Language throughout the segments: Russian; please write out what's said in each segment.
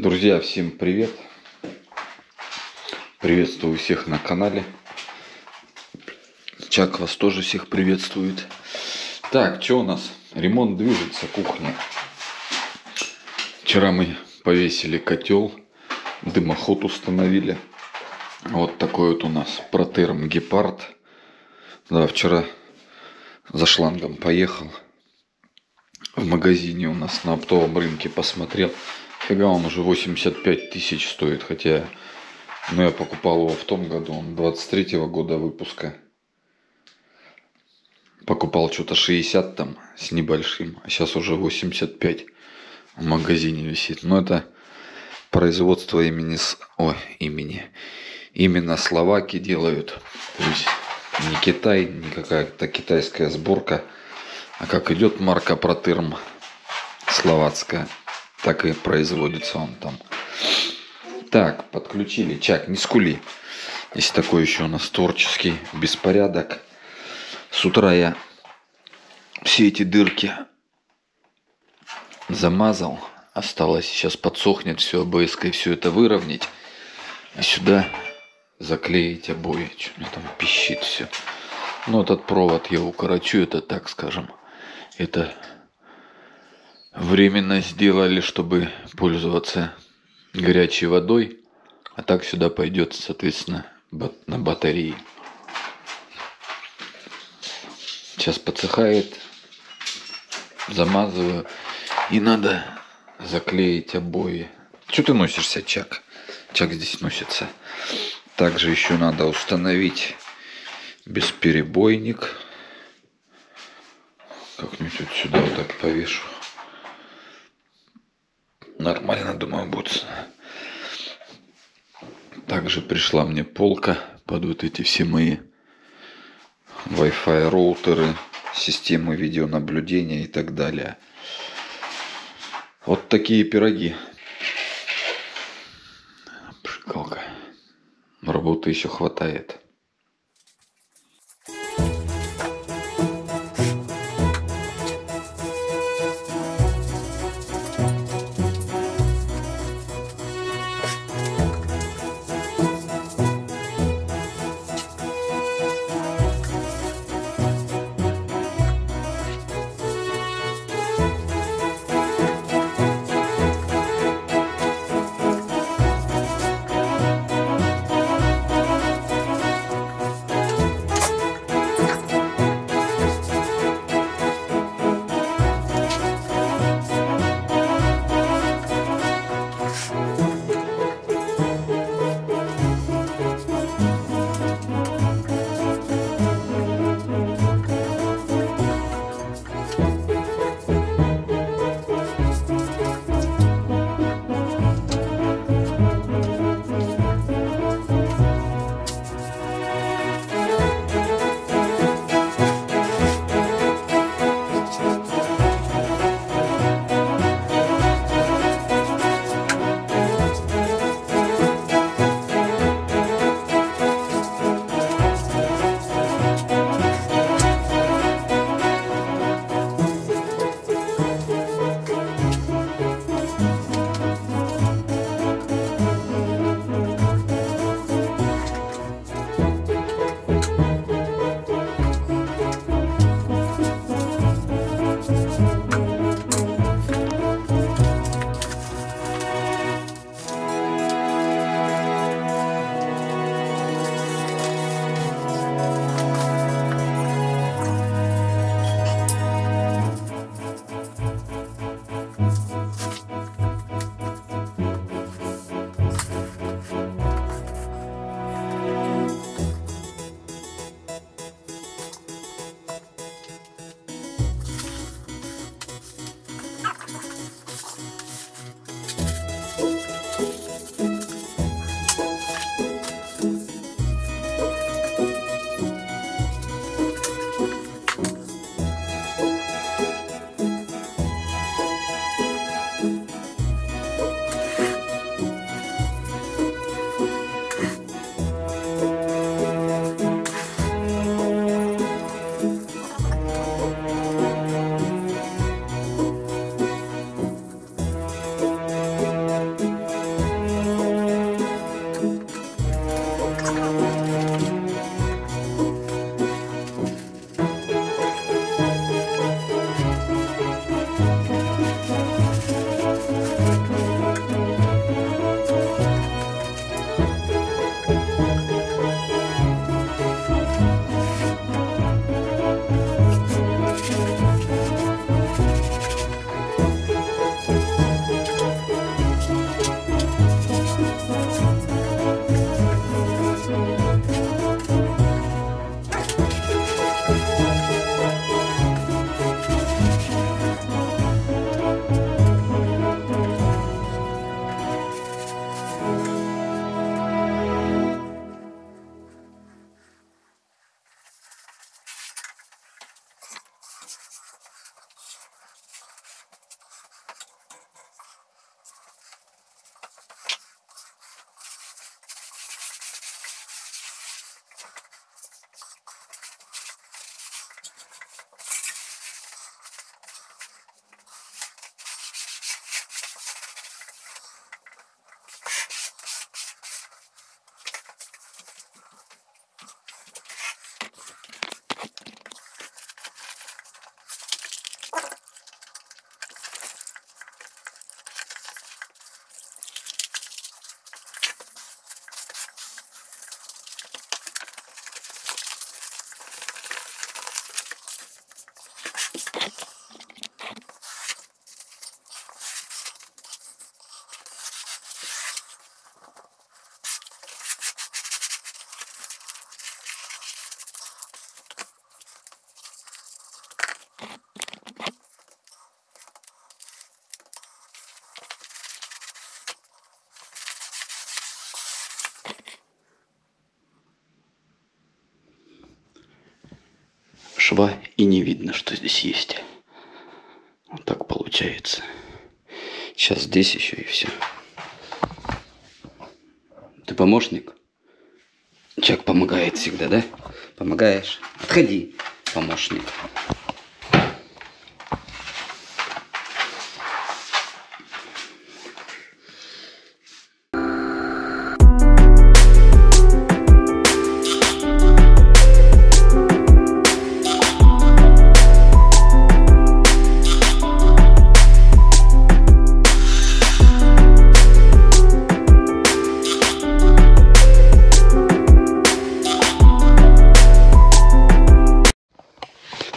Друзья, всем привет! Приветствую всех на канале. Чак вас тоже всех приветствует. Так, что у нас? Ремонт движется, кухня. Вчера мы повесили котел, дымоход установили. Вот такой вот у нас протерм гепард. Да, вчера за шлангом поехал. В магазине у нас на оптовом рынке посмотрел. Фига, он уже 85 тысяч стоит, хотя ну, я покупал его в том году, он 23 -го года выпуска. Покупал что-то 60 там с небольшим, а сейчас уже 85 в магазине висит. Но это производство имени, ой, имени, именно Словаки делают. То есть не Китай, не какая-то китайская сборка, а как идет марка Протырм словацкая так и производится он там. Так, подключили. Чак, не скули. Есть такой еще у нас творческий беспорядок. С утра я все эти дырки замазал. Осталось сейчас подсохнет все обс все это выровнять. И сюда заклеить обои. Что у меня там пищит все. Ну, этот провод я укорочу, это так скажем. Это временно сделали, чтобы пользоваться горячей водой, а так сюда пойдет, соответственно, на батареи. Сейчас подсыхает, замазываю, и надо заклеить обои. Что ты носишься, Чак? Чак здесь носится. Также еще надо установить бесперебойник. Как-нибудь вот сюда вот так повешу нормально, думаю, будет. Также пришла мне полка под вот эти все мои Wi-Fi роутеры, системы видеонаблюдения и так далее. Вот такие пироги. Шикалка. Работы еще хватает. Ва и не видно, что здесь есть. Вот так получается. Сейчас здесь еще и все. Ты помощник? Человек помогает всегда, да? Помогаешь? Отходи, помощник.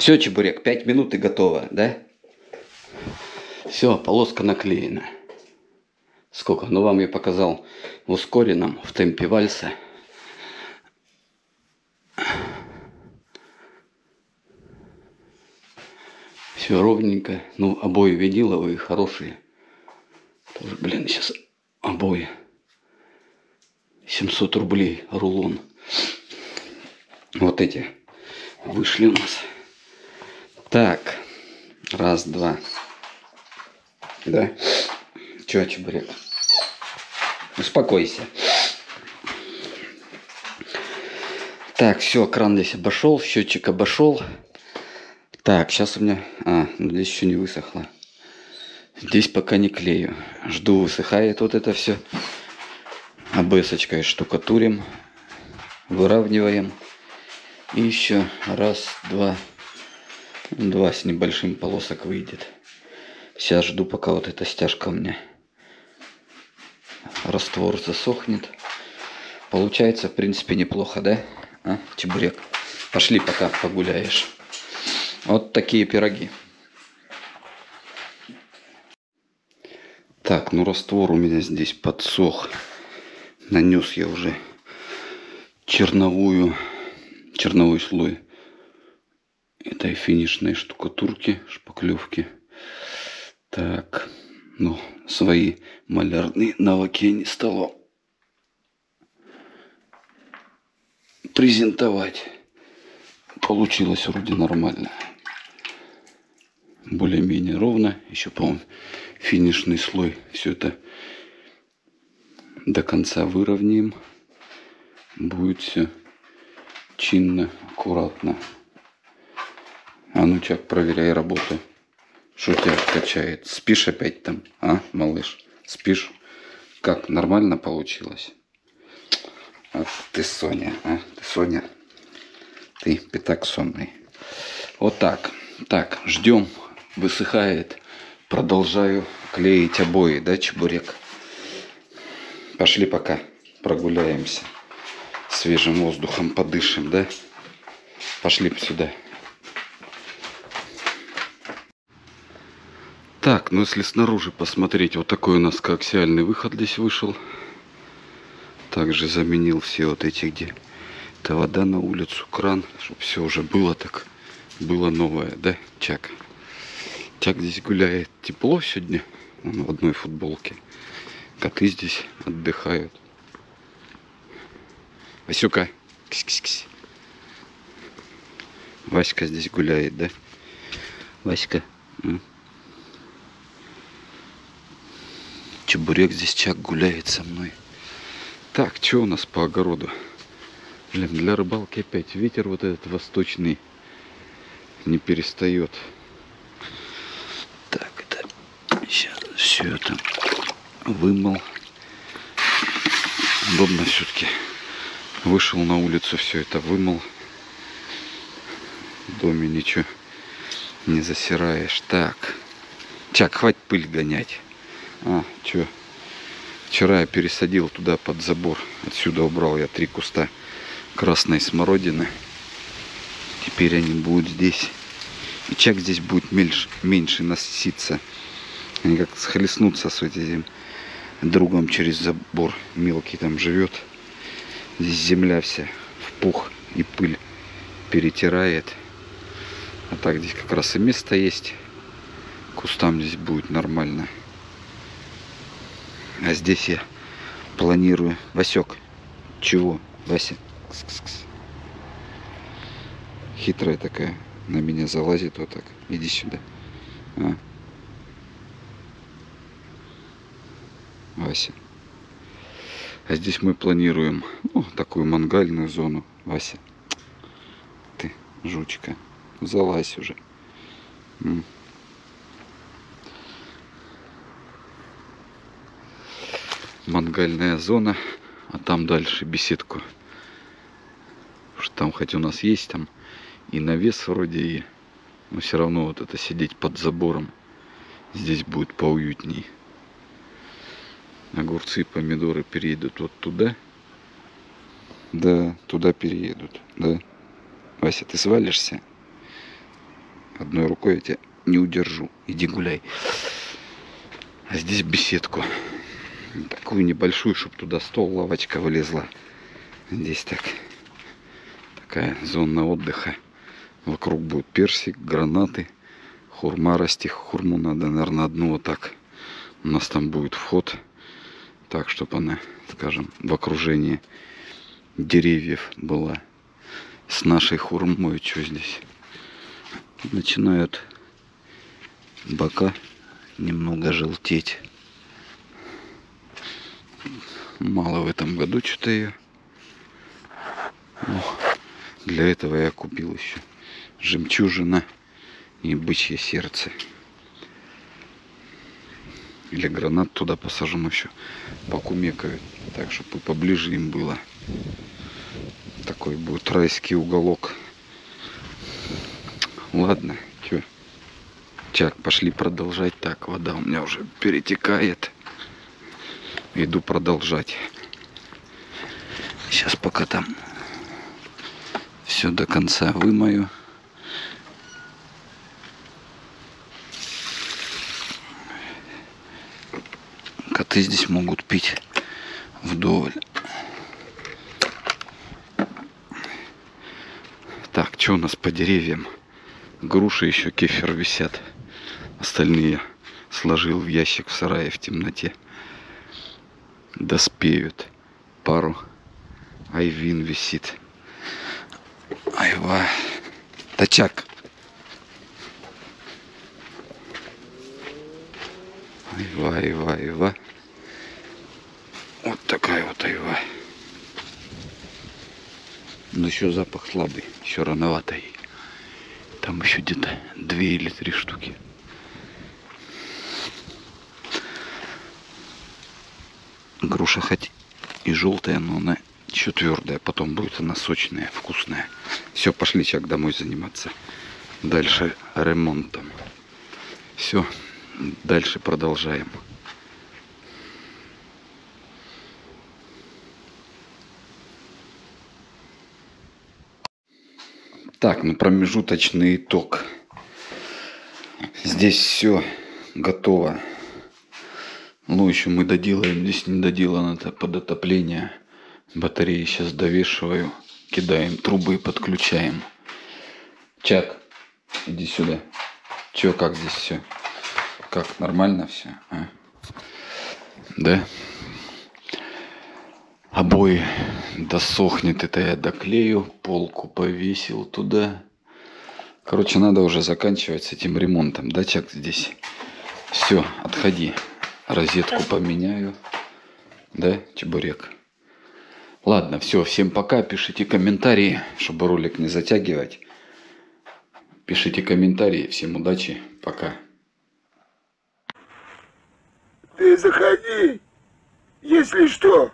Все, чебурек, 5 минут и готово, да? Все, полоска наклеена. Сколько? Ну, вам я показал в ускоренном, в темпе вальса. Все ровненько. Ну, обои виниловые, хорошие. Тоже, блин, сейчас обои. 700 рублей рулон. Вот эти вышли у нас. Так, раз, два. Да? Чё, чебурек? Успокойся. Так, все, кран здесь обошел, счетчик обошел. Так, сейчас у меня... А, ну здесь еще не высохло. Здесь пока не клею. Жду, высыхает вот это все. Обесочкой штукатурим. Выравниваем. И еще раз, два, Два с небольшим полосок выйдет. Сейчас жду, пока вот эта стяжка у меня раствор засохнет. Получается, в принципе, неплохо, да? А, чебурек? Пошли пока погуляешь. Вот такие пироги. Так, ну раствор у меня здесь подсох. Нанес я уже черновую, черновой слой этой финишной штукатурки, шпаклевки. Так, ну, свои малярные навыки я не стала презентовать. Получилось вроде нормально. Более-менее ровно. Еще, по-моему, финишный слой. Все это до конца выровняем. Будет все чинно, аккуратно. А ну, Чак, проверяй работу. Что тебя качает? Спишь опять там, а, малыш? Спишь? Как, нормально получилось? А ты Соня, а? Ты Соня. Ты пятак сонный. Вот так. Так, ждем. Высыхает. Продолжаю клеить обои, да, чебурек? Пошли пока прогуляемся. Свежим воздухом подышим, да? Пошли сюда. Так, ну если снаружи посмотреть, вот такой у нас коаксиальный выход здесь вышел. Также заменил все вот эти, где это вода на улицу, кран, чтобы все уже было так, было новое, да, Чак? Чак здесь гуляет. Тепло сегодня, он в одной футболке. Коты здесь отдыхают. Васюка, кись -кись -кись. Васька здесь гуляет, да? Васька. Чебурек здесь чак гуляет со мной. Так, что у нас по огороду? Блин, для рыбалки опять ветер вот этот восточный не перестает. Так, это сейчас все это вымыл. Удобно все-таки. Вышел на улицу, все это вымыл. В доме ничего не засираешь. Так. Чак, хватит пыль гонять. А, что? Вчера я пересадил туда под забор. Отсюда убрал я три куста красной смородины. Теперь они будут здесь. И чак здесь будет меньше, меньше носиться. Они как схлестнутся с этим другом через забор. Мелкий там живет. Здесь земля вся в пух и пыль перетирает. А так здесь как раз и место есть. Кустам здесь будет нормально. А здесь я планирую. Васек. Чего? Вася. Кс -кс -кс. Хитрая такая. на меня залазит вот так. Иди сюда. А? Вася. А здесь мы планируем ну, такую мангальную зону. Вася. Ты, жучка. Залазь уже. М. Мангальная зона. А там дальше беседку. Что там хоть у нас есть там и навес вроде и но все равно вот это сидеть под забором здесь будет поуютней. Огурцы и помидоры переедут вот туда. Да, туда переедут, да. Вася, ты свалишься? Одной рукой я тебя не удержу. Иди гуляй. А здесь беседку. Такую небольшую, чтобы туда стол, лавочка вылезла. Здесь так. Такая зона отдыха. Вокруг будет персик, гранаты, хурма расти. Хурму надо, наверное, одну вот так. У нас там будет вход. Так, чтобы она, скажем, в окружении деревьев была. С нашей хурмой, что здесь? Начинают бока немного желтеть. Мало в этом году что-то ее. Ну, для этого я купил еще жемчужина и бычье сердце. Или гранат туда посажем еще покумекают. Так, чтобы поближе им было. Такой будет райский уголок. Ладно, чё? Чак, пошли продолжать. Так, вода у меня уже перетекает. Иду продолжать. Сейчас пока там все до конца вымою. Коты здесь могут пить вдоволь. Так, что у нас по деревьям? Груши еще кефир висят. Остальные сложил в ящик в сарае в темноте. Доспеют. Пару айвин висит. Айва. Тачак. Айва, айва, айва. Вот такая вот айва. Но еще запах слабый, еще рановато ей. Там еще где-то две или три штуки. Груша хоть и желтая, но она еще твердая. Потом будет она сочная, вкусная. Все, пошли чак домой заниматься. Дальше ремонтом. Все, дальше продолжаем. Так, ну промежуточный итог. Здесь все готово. Ну, еще мы доделаем. Здесь не доделано это под отопление. Батареи сейчас довешиваю. Кидаем трубы и подключаем. Чак, иди сюда. Че, как здесь все? Как, нормально все? А? Да? Обои досохнет, это я доклею, полку повесил туда. Короче, надо уже заканчивать с этим ремонтом, да, Чак, здесь? Все, отходи. Розетку поменяю. Да, чебурек? Ладно, все, всем пока. Пишите комментарии, чтобы ролик не затягивать. Пишите комментарии. Всем удачи. Пока. Ты заходи, если что.